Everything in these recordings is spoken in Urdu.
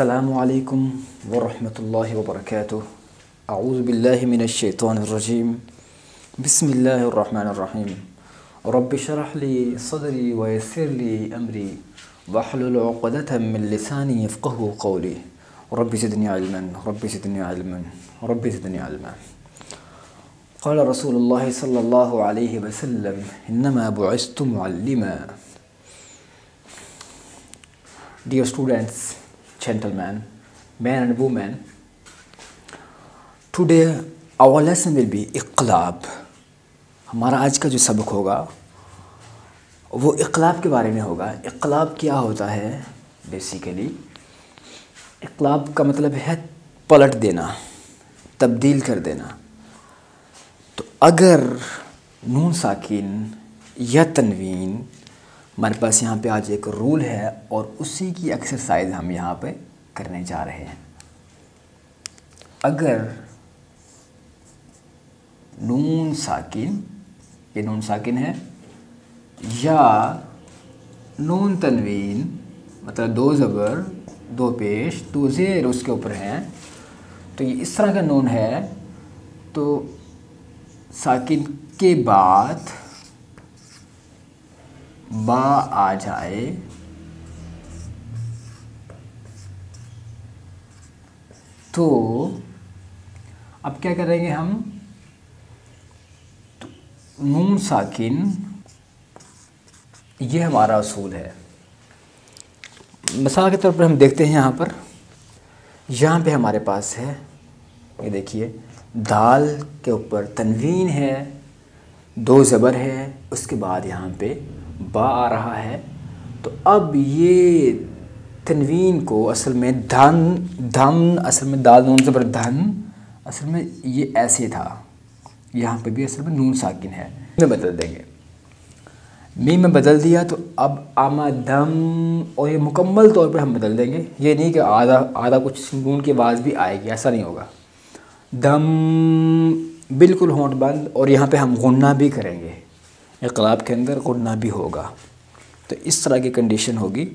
السلام عليكم ورحمة الله وبركاته. أعوذ بالله من الشيطان الرجيم. بسم الله الرحمن الرحيم. رب اشرح لي صدري ويسر لي أمري. واحلل عقدة من لساني يفقه قولي. رب زدني علما رب زدني علما رب زدني علما. قال رسول الله صلى الله عليه وسلم إنما بعثت معلما. Dear students, gentle man, man and woman. Today our lesson will be اقلاب ہمارا آج کا جو سبق ہوگا وہ اقلاب کے بارے میں ہوگا. اقلاب کیا ہوتا ہے؟ بیسیکلی اقلاب کا مطلب ہے پلٹ دینا تبدیل کر دینا. تو اگر نون ساکن یا تنوین ہمارے پاس یہاں پہ آج ایک رول ہے اور اسی کی ایکسرسائز ہم یہاں پہ کرنے جا رہے ہیں۔ اگر نون ساکن، یہ نون ساکن ہے، یا نون تنوین مطلب دو زبر، دو پیش، دو زیر اس کے اوپر ہیں، تو یہ اس طرح کا نون ہے، تو ساکن کے بعد با آ جائے۔ تو اب کیا کریں گے ہم؟ نون ساکن، یہ ہمارا اصول ہے۔ مثال کے طور پر ہم دیکھتے ہیں یہاں پر، یہاں پہ ہمارے پاس ہے، یہ دیکھیے، دال کے اوپر تنوین ہے، دو زبر ہے، اس کے بعد یہاں پہ با آ رہا ہے، تو اب یہ تنوین کو اصل میں دھن دھن اصل میں دال نون زبر دھن اصل میں یہ ایسے تھا۔ یہاں پہ بھی اصل میں نون ساکن ہے۔ میں بدل دیں گے۔ می میں بدل دیا تو اب آما دم اور یہ مکمل طور پر ہم بدل دیں گے۔ یہ نہیں کہ آدھا آدھا کچھ نون کی آواز بھی آئے گی، ایسا نہیں ہوگا۔ دم بالکل ہونٹ بند اور یہاں پہ ہم غنہ بھی کریں گے۔ اقلاب کے اندر غنہ بھی ہوگا۔ تو اس طرح کی کنڈیشن ہوگی۔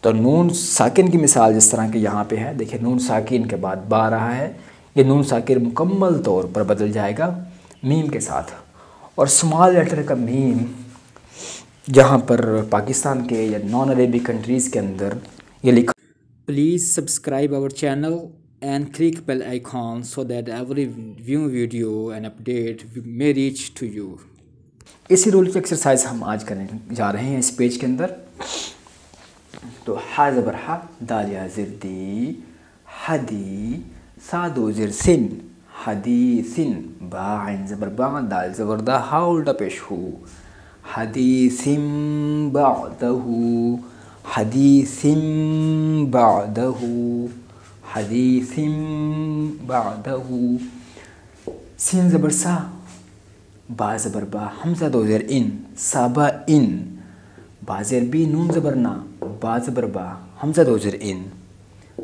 تو نون ساکن کی مثال جس طرح کے یہاں پہ ہے، دیکھیں نون ساکن کے بعد با رہا ہے۔ یہ نون ساکن مکمل طور پر بدل جائے گا میم کے ساتھ۔ اور سمال لیٹر کا میم جہاں پر پاکستان کے یا نان عربی کنٹریز کے اندر یہ لکھا please subscribe our channel and click bell icon so that every view video and update may reach to you اسی رول کی ایکسرسائز ہم آج کرنے جا رہے ہیں اس پیج کے اندر۔ تو ہا زبر ہا دالیا زردی حدی سادو زر سن ہدی سن، با عین زبر با دال زبر دا ہا الٹا پیش ہو۔ ہدی سم بعدہ حدیث بعدہ حدیث بعدہ سین زبر سا باز بربا حمزہ دو زیر ان سابا ان۔ باز زیر بی، نون زبر نا، باز زبر با حمزہ دو زیر ان۔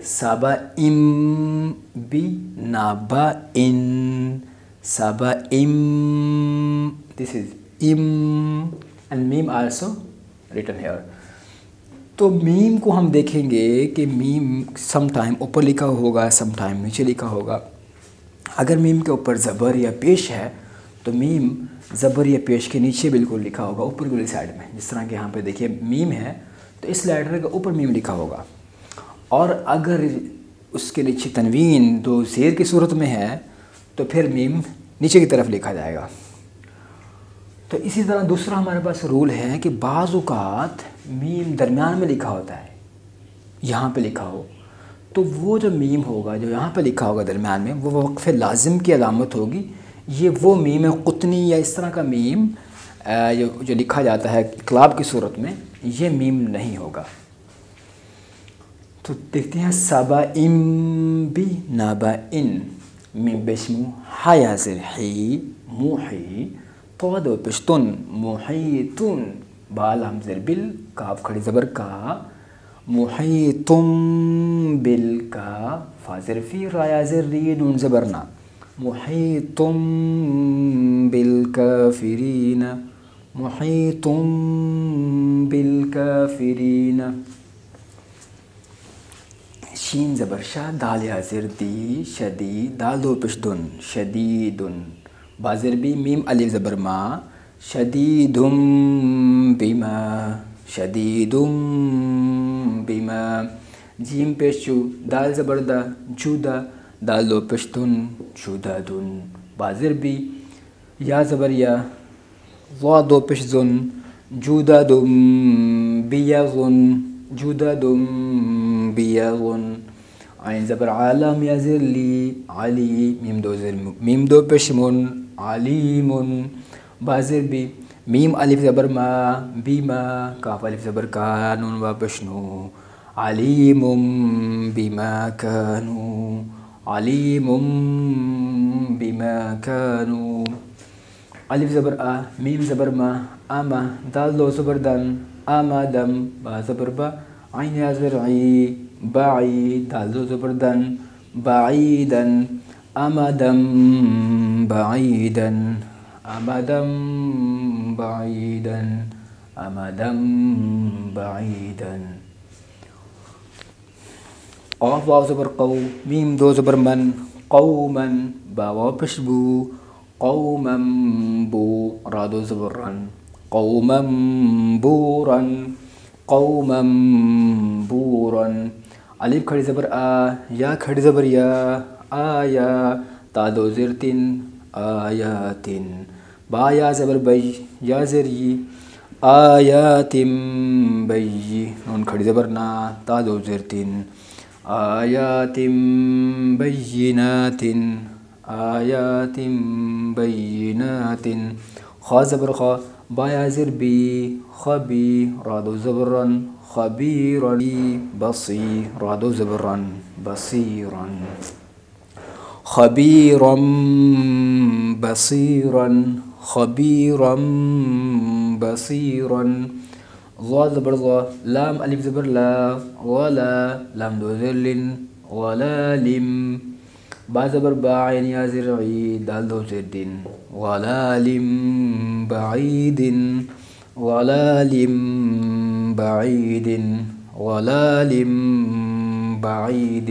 سابا ام بی نابا ان۔ سابا ام دس از ام۔ And میم آلسو ریٹن ہیئر تو میم کو ہم دیکھیں گے کہ میم سم ٹائم اوپر لکھا ہوگا سم ٹائم نیچے لکھا ہوگا۔ اگر میم کے اوپر زبر یا پیش ہے تو میم زبر یا پیش کے نیچے بالکل لکھا ہوگا، اوپر والی سائڈ میں۔ جس طرح کہ یہاں پہ دیکھیے میم ہے، تو اس لیٹر کا اوپر میم لکھا ہوگا۔ اور اگر اس کے نیچے تنوین دو زیر کی صورت میں ہے، تو پھر میم نیچے کی طرف لکھا جائے گا۔ تو اسی طرح دوسرا ہمارے پاس رول ہے کہ بعض اوقات میم درمیان میں لکھا ہوتا ہے، یہاں پہ لکھا ہو۔ تو وہ جو میم ہوگا، جو یہاں پہ لکھا ہوگا درمیان میں، وہ وقف لازم کی علامت ہوگی یہ وہ میم ہے، قطنی یا اس طرح کا میم جو لکھا جاتا ہے اقلاب کی صورت میں، یہ میم نہیں ہوگا۔ تو دیکھتے ہیں سابا ام بی نابا ان۔ میم بشمو ہایا زر ہی موحی قود و پشتن موحیتن بال حمزر بل، کاف کھڑی زبر کا۔ محیطم بل کا، فاضر فی رایازر ری نون زبرنا محيط بالكافرين. محيط بالكافرين. شين زبرشا دال حاضر دي شديد دالو بشدون شديد بازر بي ميم علي زبر ما شديد بما شديد بما جيم بشو دال زبر دا جودا دالو پشتون شودادون بازربي يا زبريا ضادو پشزن جوداد بياض جوداد بياض عين زبر عالم يزر لي علي ميم دو زر ميم دو پشمون عليم بازر بي ميم ألف زبر ما بما كاف ألف زبر كانون وبشنو عليم بما كانوا علیم بما كانوا. ألف زبر آ میم زبر ما آما دال دو زبر دن آما دم با زبر با عین یا زرعی بعيد دال زبردا بعيدا أمدا بعيدا أمدا بعيدا أمدا بعيدا. قاف واو زبر قو ميم دو زبر من قوما با واو بشبو قوما بو را دو زبرا قوما بورا قوما بورا الف کھڑی زبر آ یا کھڑی زبر یا آیا تا دو زر با یا زبر بی یا زری آیاتم بی نون کھڑی زبر نا تا دو زر آيات بينات آيات بينات. خا زبر خا بايا زر بي خبي رادو زبرا خبيرا بصي. رادو زبرا بصيرا خبيرا بصيرا خبيرا بصيرا ظا زبر ظا لام ألف زبر لا ولا لام دو زر لن ولا لم با زبر با عين يا زرعي دال دو زر ولا لم بعيد ولا لم بعيد ولا لم بعيد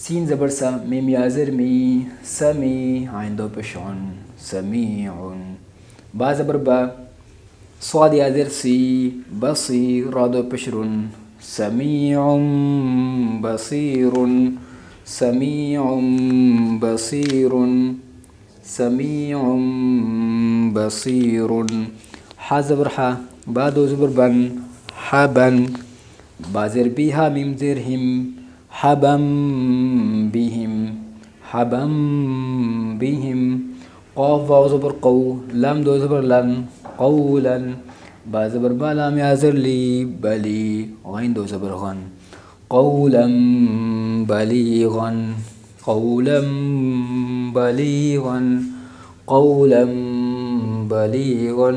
سين زبر سا ميم يازر مي سمي عين دو بشون سميع با زبر با صاد يازر سي بصي رادو بشرون. سميع بصير سميع بصير سميع بصير ح زبر ح با دو زبر بن حبن بازر بيها ميم زر هم حبا بهم حبا بهم. قاف زبر قو لم دو زبر لن قولا بازبر با لام يازر لي بلي غين دو زبر غن قولا بليغا قولا بليغا قولا بليغا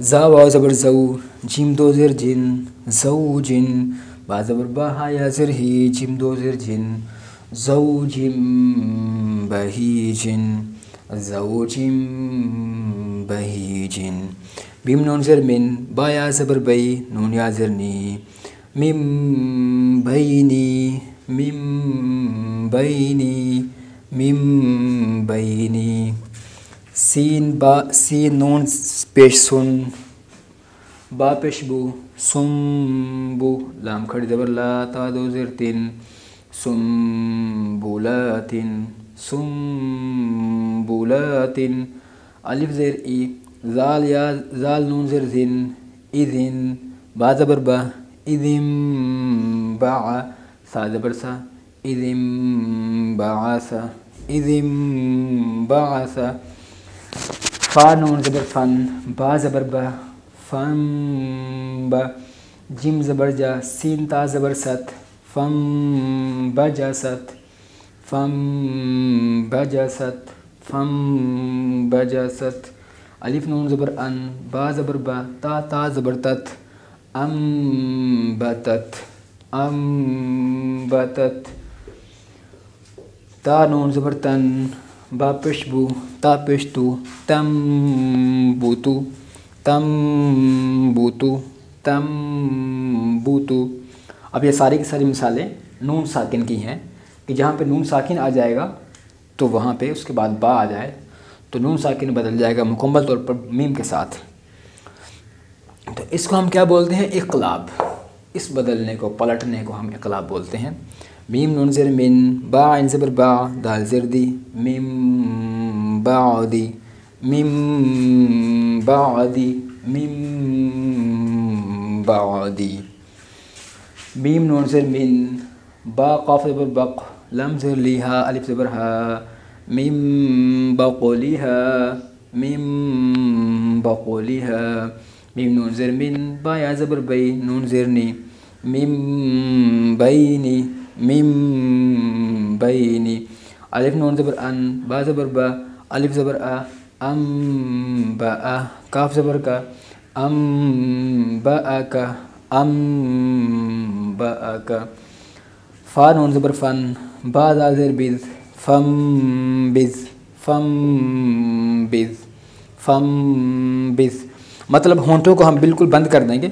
زا زبر زو جيم دو زر جن زوج با زبر با يا زر هي جيم دو زر جن زوج بهيج زوج بهيج بيم نون زر من با يا زبر بي نون يا زرني من بيني من بيني من بيني سين با سين نون پیش سن با پیش بو سنبو لام کړی د بر لا تا دو زرتن سنبولات سنبولات ألف زیر ای زال یا زال نون زیر زن إذن با زبر با إذن باع سا زبر سا إذن باعث إذن باعث فا نون زبر فن با زبر با. فن با زبر جا، سین تا زبر ست فم بجا ست فم بجا ست فم بجا ست، الف نون زبر ان، با زبر با، تا تا زبر تت أنبتت أنبتت تا نون زبر تن، با پیش بو، تا پیش تو، تم بوتو تم بوتو تم بوتو۔ اب یہ ساری کی ساری مثالیں نون ساکن کی ہیں کہ جہاں پہ نون ساکن آ جائے گا تو وہاں پہ اس کے بعد با آ جائے، تو نون ساکن بدل جائے گا مکمل طور پر میم کے ساتھ۔ تو اس کو ہم کیا بولتے ہیں؟ اقلاب۔ اس بدلنے کو، پلٹنے کو ہم اقلاب بولتے ہیں۔ میم نون زر من، با عین زبر با، دال زردی۔ میم بعدی من بعد من بعد. ميم نون زر من با قاف زبر بق لم زر ليها ألف زبرها من بقولها من بقولها ميم نون زر من با يا زبر بي نون زرني من بيني من بيني ألف نون زبر أن با زبر با. ألف زبر أ ام با کاف زبر کا ام با ا کا ام با کا فا نون زبر فن، با دا زر بز فم بز فم بز فم بز مطلب ہونٹوں کو ہم بالکل بند کر دیں گے،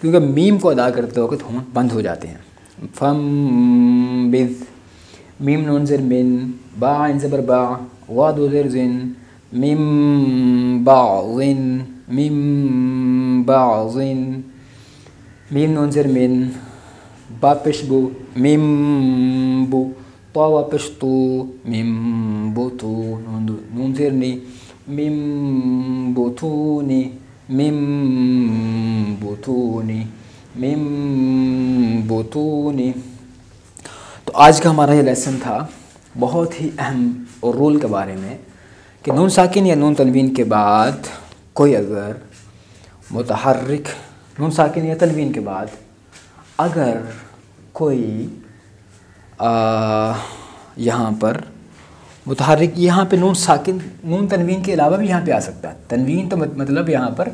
کیونکہ میم کو ادا کرتے وقت ہونٹ بند ہو جاتے ہیں۔ فم بز میم نون زر من با عین زبر با وا دو زر زن میم با زن میم با میم نون زر من با پیش بو میم بو طا و پیش تو میم بو تو نون زرنی میم بوتونی میم بوتونی میم بوتونی تو آج کا ہمارا یہ لیسن تھا بہت ہی اہم رول کے بارے میں۔ کہ نون ساکن یا نون تنوین کے بعد کوئی اگر متحرک، نون ساکن یا تنوین کے بعد اگر کوئی یہاں پر متحرک، یہاں پہ نون ساکن، نون تنوین کے علاوہ بھی یہاں پہ آ سکتا ہے۔ تنوین تو مطلب یہاں پر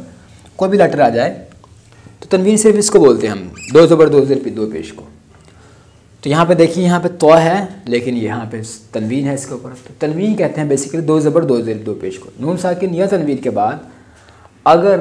کوئی بھی لیٹر آ جائے تو تنوین صرف اس کو بولتے ہیں ہم، دو زبر دو زر پہ دو پیش کو۔ تو یہاں پہ دیکھیے، یہاں پہ تو ہے، لیکن یہاں پہ تنوین ہے اس کے اوپر۔ تو تنوین کہتے ہیں بیسیکلی دو زبر، دو زیر، دو پیش کو۔ نون ساکن یا تنوین کے بعد اگر